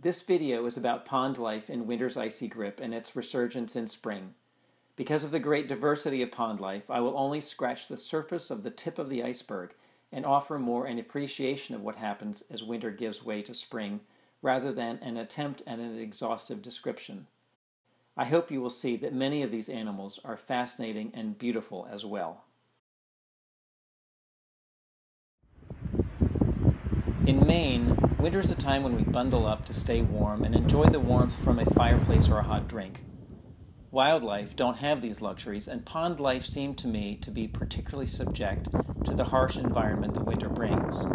This video is about pond life in winter's icy grip and its resurgence in spring. Because of the great diversity of pond life, I will only scratch the surface of the tip of the iceberg and offer more an appreciation of what happens as winter gives way to spring, rather than an attempt at an exhaustive description. I hope you will see that many of these animals are fascinating and beautiful as well. In Maine, winter is a time when we bundle up to stay warm and enjoy the warmth from a fireplace or a hot drink. Wildlife don't have these luxuries, and pond life seemed to me to be particularly subject to the harsh environment that winter brings.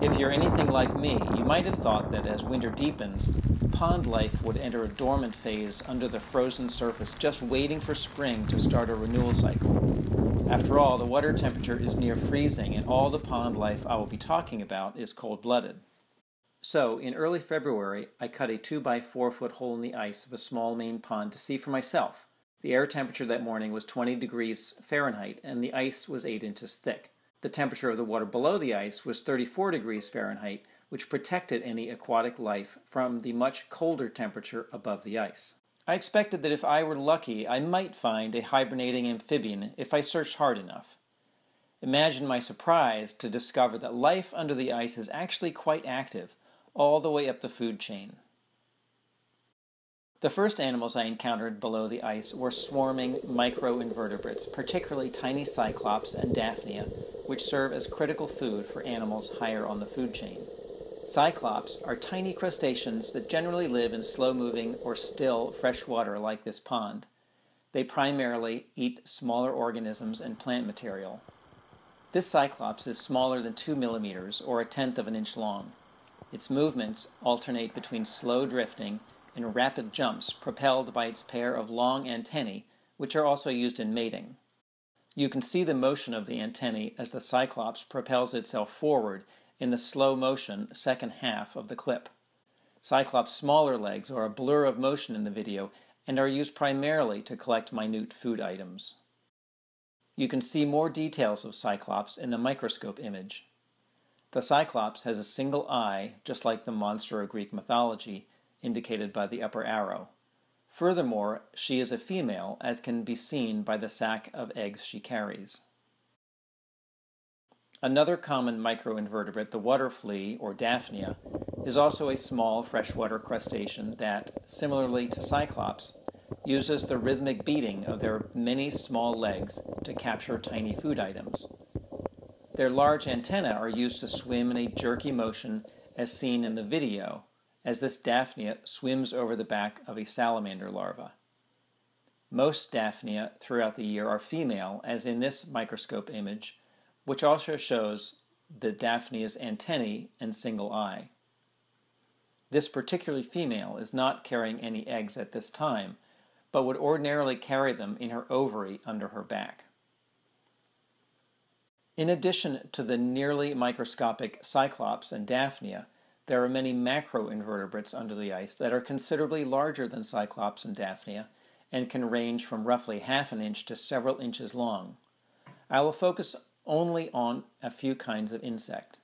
If you're anything like me, you might have thought that as winter deepens, pond life would enter a dormant phase under the frozen surface, just waiting for spring to start a renewal cycle. After all, the water temperature is near freezing, and all the pond life I will be talking about is cold blooded. So, in early February, I cut a 2 by 4 foot hole in the ice of a small Maine pond to see for myself. The air temperature that morning was 20 degrees Fahrenheit, and the ice was 8 inches thick. The temperature of the water below the ice was 34 degrees Fahrenheit, which protected any aquatic life from the much colder temperature above the ice. I expected that if I were lucky, I might find a hibernating amphibian if I searched hard enough. Imagine my surprise to discover that life under the ice is actually quite active, all the way up the food chain. The first animals I encountered below the ice were swarming microinvertebrates, particularly tiny cyclops and daphnia, which serve as critical food for animals higher on the food chain. Cyclops are tiny crustaceans that generally live in slow moving or still fresh water like this pond. They primarily eat smaller organisms and plant material. This cyclops is smaller than 2 millimeters or a tenth of an inch long. Its movements alternate between slow drifting and rapid jumps propelled by its pair of long antennae, which are also used in mating. You can see the motion of the antennae as the cyclops propels itself forward in the slow motion second half of the clip. Cyclops' smaller legs are a blur of motion in the video and are used primarily to collect minute food items. You can see more details of Cyclops in the microscope image. The Cyclops has a single eye, just like the monster of Greek mythology, indicated by the upper arrow. Furthermore, she is a female, as can be seen by the sack of eggs she carries. Another common microinvertebrate, the water flea, or Daphnia, is also a small freshwater crustacean that, similarly to Cyclops, uses the rhythmic beating of their many small legs to capture tiny food items. Their large antennae are used to swim in a jerky motion as seen in the video, as this Daphnia swims over the back of a salamander larva. Most Daphnia throughout the year are female, as in this microscope image, which also shows the Daphnia's antennae and single eye. This particular female is not carrying any eggs at this time, but would ordinarily carry them in her ovary under her back. In addition to the nearly microscopic Cyclops and Daphnia, there are many macroinvertebrates under the ice that are considerably larger than Cyclops and Daphnia and can range from roughly half an inch to several inches long. I will focus only on a few kinds of insect.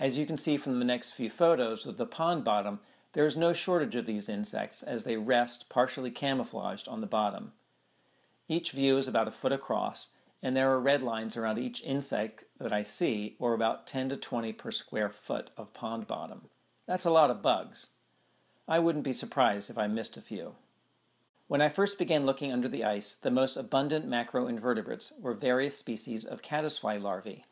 As you can see from the next few photos of the pond bottom, there is no shortage of these insects as they rest partially camouflaged on the bottom. Each view is about a foot across, and there are red lines around each insect that I see, or about 10 to 20 per square foot of pond bottom. That's a lot of bugs. I wouldn't be surprised if I missed a few. When I first began looking under the ice, the most abundant macroinvertebrates were various species of caddisfly larvae.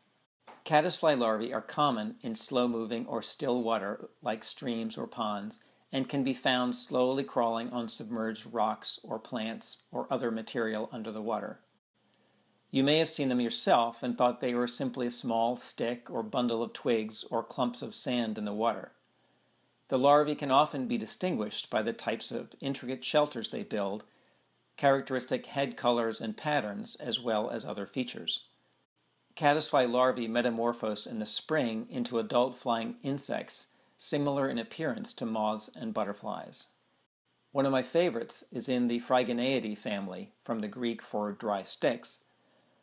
Caddisfly larvae are common in slow moving or still water like streams or ponds and can be found slowly crawling on submerged rocks or plants or other material under the water. You may have seen them yourself and thought they were simply a small stick or bundle of twigs or clumps of sand in the water. The larvae can often be distinguished by the types of intricate shelters they build, characteristic head colors and patterns, as well as other features. Caddisfly larvae metamorphose in the spring into adult flying insects, similar in appearance to moths and butterflies. One of my favorites is in the Phryganeidae family, from the Greek for dry sticks,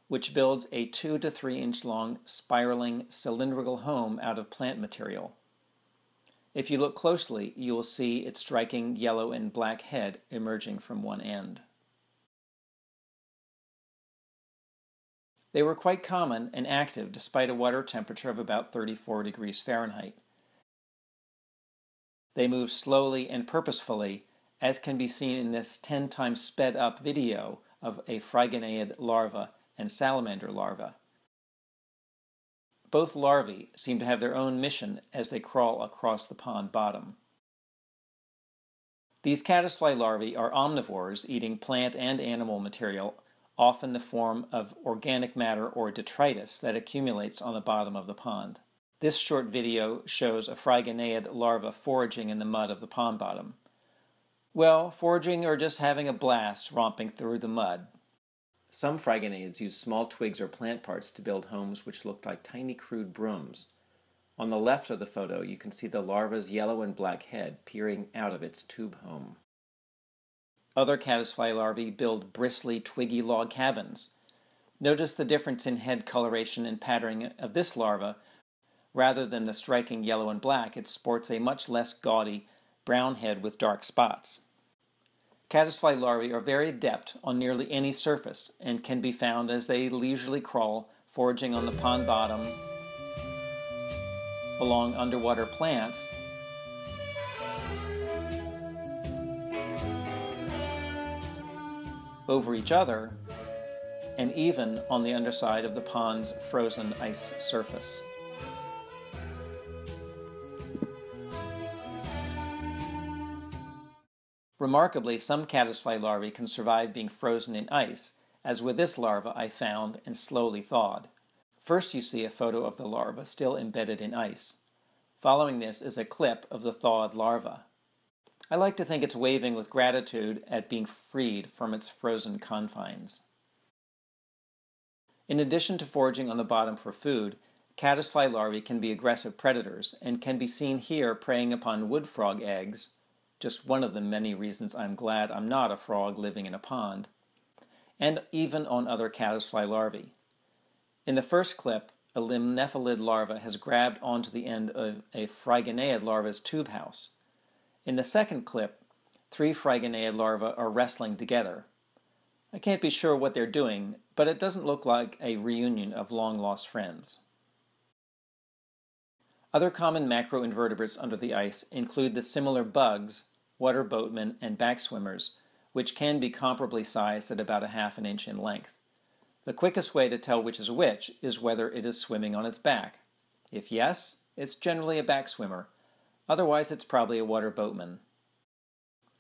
which builds a 2 to 3 inch long spiraling cylindrical home out of plant material. If you look closely, you will see its striking yellow and black head emerging from one end. They were quite common and active despite a water temperature of about 34 degrees Fahrenheit. They move slowly and purposefully, as can be seen in this 10 times sped up video of a phryganeid larva and salamander larvae. Both larvae seem to have their own mission as they crawl across the pond bottom. These caddisfly larvae are omnivores, eating plant and animal material, often the form of organic matter or detritus that accumulates on the bottom of the pond. This short video shows a phryganeid larva foraging in the mud of the pond bottom. Well, foraging or just having a blast romping through the mud. Some phryganeids use small twigs or plant parts to build homes which look like tiny crude brooms. On the left of the photo, you can see the larva's yellow and black head peering out of its tube home. Other caddisfly larvae build bristly, twiggy log cabins. Notice the difference in head coloration and patterning of this larva. Rather than the striking yellow and black, it sports a much less gaudy brown head with dark spots. Caddisfly larvae are very adept on nearly any surface and can be found as they leisurely crawl, foraging on the pond bottom, along underwater plants, over each other, and even on the underside of the pond's frozen ice surface. Remarkably, some caddisfly larvae can survive being frozen in ice, as with this larva I found and slowly thawed. First, you see a photo of the larva still embedded in ice. Following this is a clip of the thawed larva. I like to think it's waving with gratitude at being freed from its frozen confines. In addition to foraging on the bottom for food, caddisfly larvae can be aggressive predators and can be seen here preying upon wood frog eggs just one of the many reasons I'm glad I'm not a frog living in a pond, and even on other caddisfly larvae. In the first clip, a limnephilid larva has grabbed onto the end of a phryganeid larva's tube house. In the second clip, three phryganeid larvae are wrestling together. I can't be sure what they're doing, but it doesn't look like a reunion of long lost friends. Other common macroinvertebrates under the ice include the similar bugs, water boatmen, and backswimmers, which can be comparably sized at about a half an inch in length. The quickest way to tell which is which is whether it is swimming on its back. If yes, it's generally a backswimmer. Otherwise, it's probably a water boatman.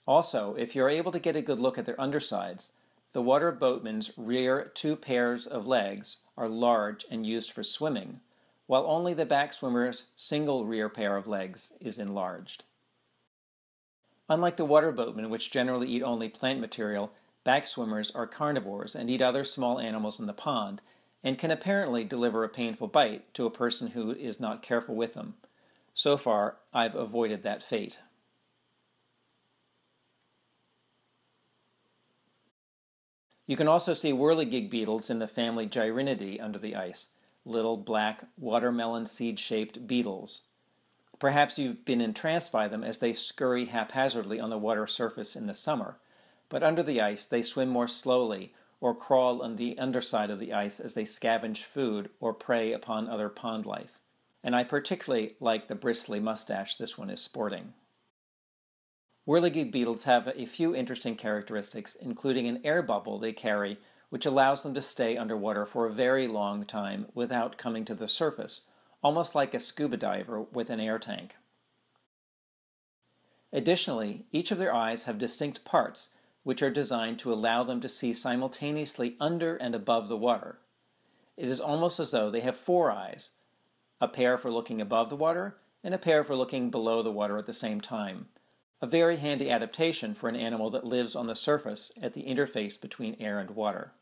Also, if you're able to get a good look at their undersides, the water boatman's rear two pairs of legs are large and used for swimming, while only the backswimmer's single rear pair of legs is enlarged. Unlike the water boatmen, which generally eat only plant material, backswimmers are carnivores and eat other small animals in the pond, and can apparently deliver a painful bite to a person who is not careful with them. So far, I've avoided that fate. You can also see whirligig beetles in the family Gyrinidae under the ice little black watermelon seed shaped beetles. Perhaps you've been entranced by them as they scurry haphazardly on the water surface in the summer, but under the ice they swim more slowly or crawl on the underside of the ice as they scavenge food or prey upon other pond life. And I particularly like the bristly mustache this one is sporting. Whirligig beetles have a few interesting characteristics, including an air bubble they carry which allows them to stay underwater for a very long time without coming to the surface, almost like a scuba diver with an air tank. Additionally, each of their eyes have distinct parts which are designed to allow them to see simultaneously under and above the water. It is almost as though they have four eyes a pair for looking above the water and a pair for looking below the water at the same time, a very handy adaptation for an animal that lives on the surface at the interface between air and water.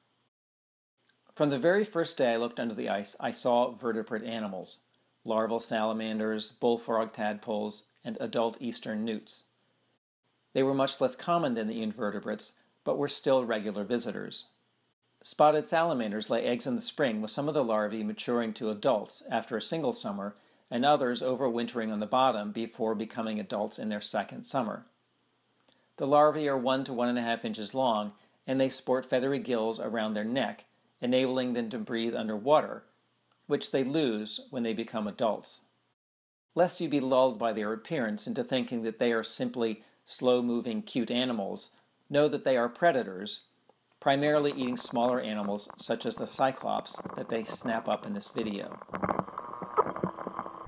From the very first day I looked under the ice, I saw vertebrate animals larval salamanders, bullfrog tadpoles, and adult eastern newts. They were much less common than the invertebrates, but were still regular visitors. Spotted salamanders lay eggs in the spring, with some of the larvae maturing to adults after a single summer, and others overwintering on the bottom before becoming adults in their second summer. The larvae are one to one and a half inches long, and they sport feathery gills around their neck, enabling them to breathe underwater, which they lose when they become adults. Lest you be lulled by their appearance into thinking that they are simply slow moving, cute animals, know that they are predators, primarily eating smaller animals such as the cyclops that they snap up in this video.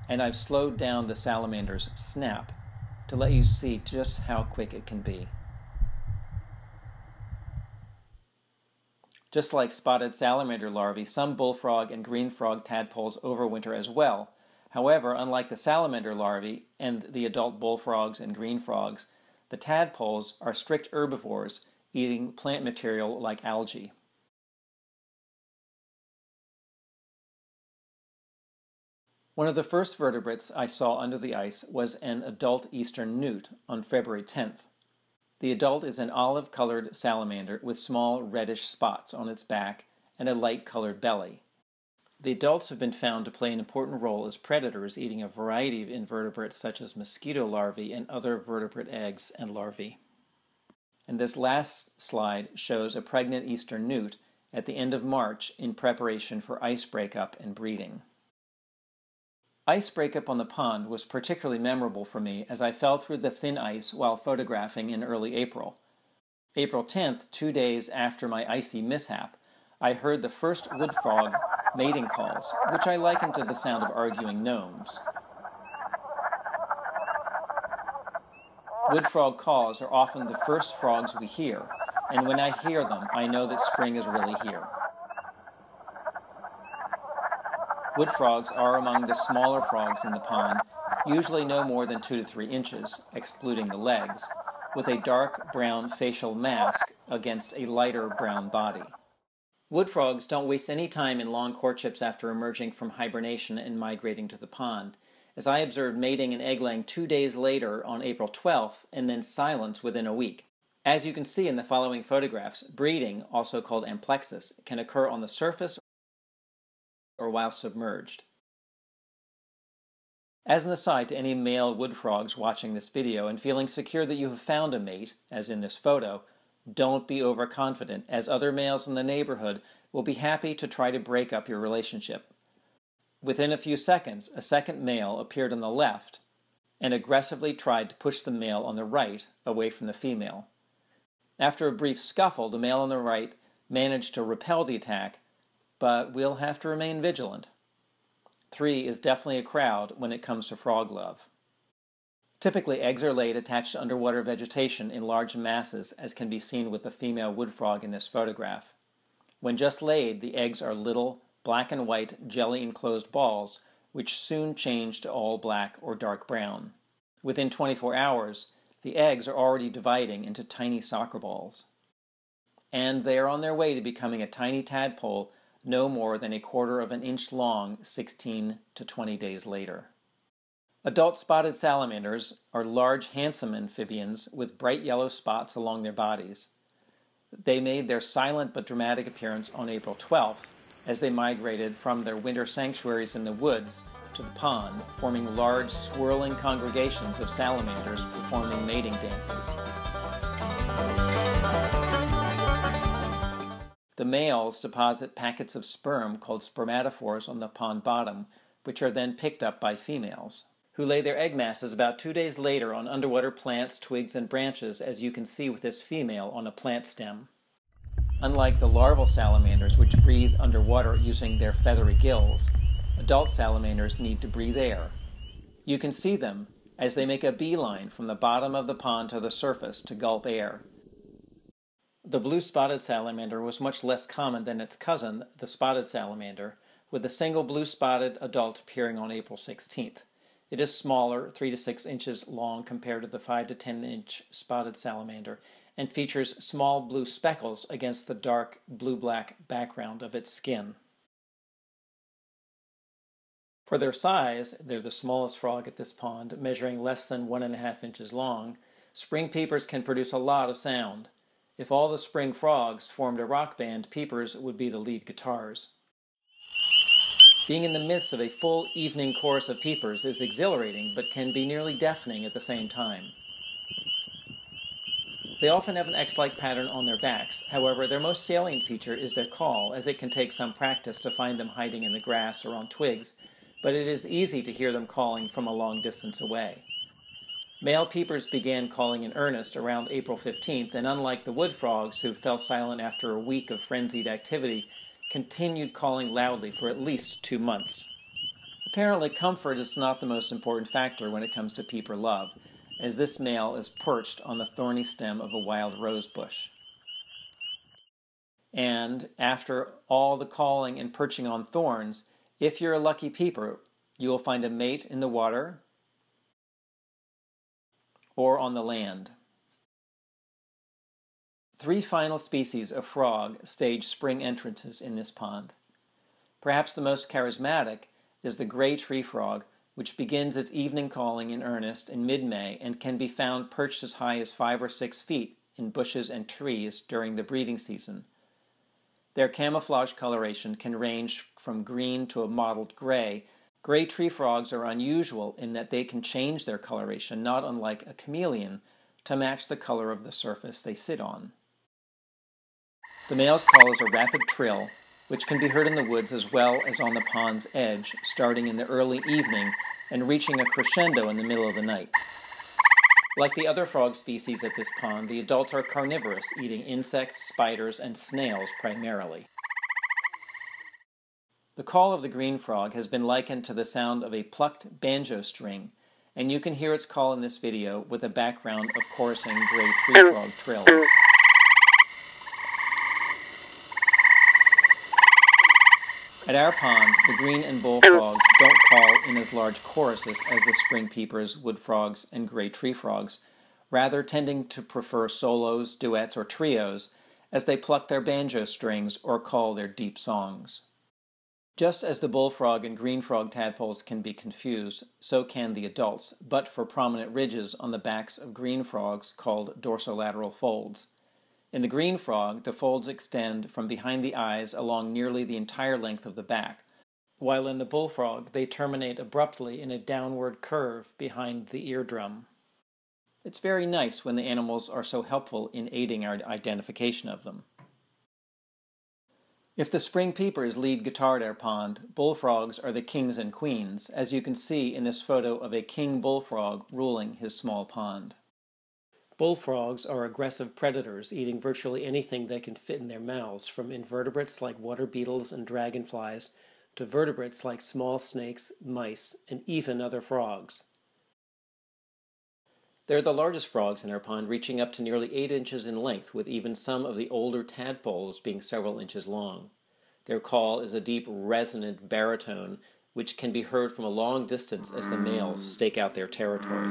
And I've slowed down the salamander's snap to let you see just how quick it can be. Just like spotted salamander larvae, some bullfrog and green frog tadpoles overwinter as well. However, unlike the salamander larvae and the adult bullfrogs and green frogs, the tadpoles are strict herbivores, eating plant material like algae. One of the first vertebrates I saw under the ice was an adult eastern newt on February 10th. The adult is an olive colored salamander with small reddish spots on its back and a light colored belly. The adults have been found to play an important role as predators, eating a variety of invertebrates such as mosquito larvae and other vertebrate eggs and larvae. And this last slide shows a pregnant eastern newt at the end of March in preparation for ice breakup and breeding. Ice breakup on the pond was particularly memorable for me as I fell through the thin ice while photographing in early April. April 10th, two days after my icy mishap, I heard the first wood frog mating calls, which I likened to the sound of arguing gnomes. Wood frog calls are often the first frogs we hear, and when I hear them, I know that spring is really here. Wood frogs are among the smaller frogs in the pond, usually no more than two to three inches, excluding the legs, with a dark brown facial mask against a lighter brown body. Wood frogs don't waste any time in long courtships after emerging from hibernation and migrating to the pond, as I observed mating and egg laying two days later on April 12th and then silence within a week. As you can see in the following photographs, breeding, also called amplexus, can occur on the surface or while submerged. As an aside to any male wood frogs watching this video and feeling secure that you have found a mate, as in this photo, don't be overconfident, as other males in the neighborhood will be happy to try to break up your relationship. Within a few seconds, a second male appeared on the left and aggressively tried to push the male on the right away from the female. After a brief scuffle, the male on the right managed to repel the attack but we'll have to remain vigilant. Three is definitely a crowd when it comes to frog love. Typically, eggs are laid attached to underwater vegetation in large masses, as can be seen with the female wood frog in this photograph. When just laid, the eggs are little, black and white, jelly enclosed balls, which soon change to all black or dark brown. Within 24 hours, the eggs are already dividing into tiny soccer balls. And they are on their way to becoming a tiny tadpole no more than a quarter of an inch long 16 to 20 days later. Adult spotted salamanders are large, handsome amphibians with bright yellow spots along their bodies. They made their silent but dramatic appearance on April 12th as they migrated from their winter sanctuaries in the woods to the pond, forming large, swirling congregations of salamanders performing mating dances. The males deposit packets of sperm called spermatophores on the pond bottom, which are then picked up by females, who lay their egg masses about two days later on underwater plants, twigs, and branches, as you can see with this female on a plant stem. Unlike the larval salamanders, which breathe underwater using their feathery gills, adult salamanders need to breathe air. You can see them as they make a beeline from the bottom of the pond to the surface to gulp air. The blue spotted salamander was much less common than its cousin, the spotted salamander, with a single blue spotted adult appearing on April 16th. It is smaller, 3 to 6 inches long compared to the 5 to 10 inch spotted salamander, and features small blue speckles against the dark blue black background of its skin. For their size, they're the smallest frog at this pond, measuring less than one and a half inches long. Spring peepers can produce a lot of sound. If all the spring frogs formed a rock band, peepers would be the lead guitars. Being in the midst of a full evening chorus of peepers is exhilarating, but can be nearly deafening at the same time. They often have an X-like pattern on their backs. However, their most salient feature is their call, as it can take some practice to find them hiding in the grass or on twigs, but it is easy to hear them calling from a long distance away. Male peepers began calling in earnest around April 15th, and unlike the wood frogs, who fell silent after a week of frenzied activity, continued calling loudly for at least two months. Apparently, comfort is not the most important factor when it comes to peeper love, as this male is perched on the thorny stem of a wild rose bush. And after all the calling and perching on thorns, if you're a lucky peeper, you will find a mate in the water or on the land. Three final species of frog stage spring entrances in this pond. Perhaps the most charismatic is the gray tree frog, which begins its evening calling in earnest in mid May and can be found perched as high as five or six feet in bushes and trees during the breeding season. Their camouflage coloration can range from green to a mottled gray. Gray tree frogs are unusual in that they can change their coloration, not unlike a chameleon, to match the color of the surface they sit on. The male's call is a rapid trill, which can be heard in the woods as well as on the pond's edge, starting in the early evening and reaching a crescendo in the middle of the night. Like the other frog species at this pond, the adults are carnivorous, eating insects, spiders, and snails primarily. The call of the green frog has been likened to the sound of a plucked banjo string, and you can hear its call in this video with a background of chorusing gray tree frog trills. At our pond, the green and bullfrogs don't call in as large choruses as the spring peepers, wood frogs, and gray tree frogs, rather tending to prefer solos, duets, or trios as they pluck their banjo strings or call their deep songs. Just as the bullfrog and green frog tadpoles can be confused, so can the adults, but for prominent ridges on the backs of green frogs called dorsolateral folds. In the green frog, the folds extend from behind the eyes along nearly the entire length of the back, while in the bullfrog they terminate abruptly in a downward curve behind the eardrum. It's very nice when the animals are so helpful in aiding our identification of them. If the spring peepers lead guitar our pond, bullfrogs are the kings and queens, as you can see in this photo of a king bullfrog ruling his small pond. Bullfrogs are aggressive predators, eating virtually anything they can fit in their mouths, from invertebrates like water beetles and dragonflies to vertebrates like small snakes, mice, and even other frogs. They're the largest frogs in our pond, reaching up to nearly 8 inches in length, with even some of the older tadpoles being several inches long. Their call is a deep, resonant baritone, which can be heard from a long distance as the males stake out their territory.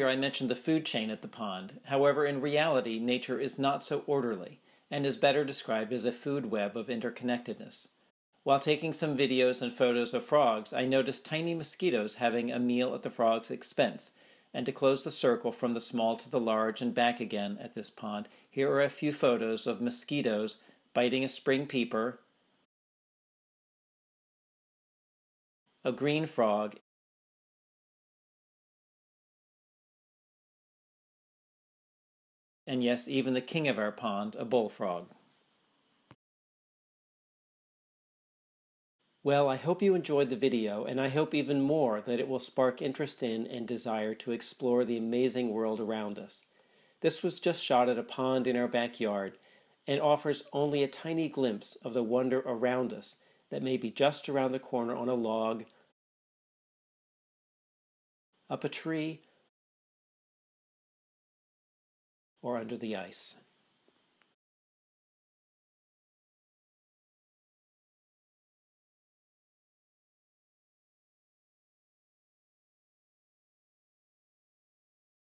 Earlier I mentioned the food chain at the pond. However, in reality, nature is not so orderly and is better described as a food web of interconnectedness. While taking some videos and photos of frogs, I noticed tiny mosquitoes having a meal at the frog's expense. And to close the circle from the small to the large and back again at this pond, here are a few photos of mosquitoes biting a spring peeper, a green frog, and yes, even the king of our pond, a bullfrog. Well, I hope you enjoyed the video, and I hope even more that it will spark interest in and desire to explore the amazing world around us. This was just shot at a pond in our backyard, and offers only a tiny glimpse of the wonder around us that may be just around the corner on a log, up a tree, or under the ice.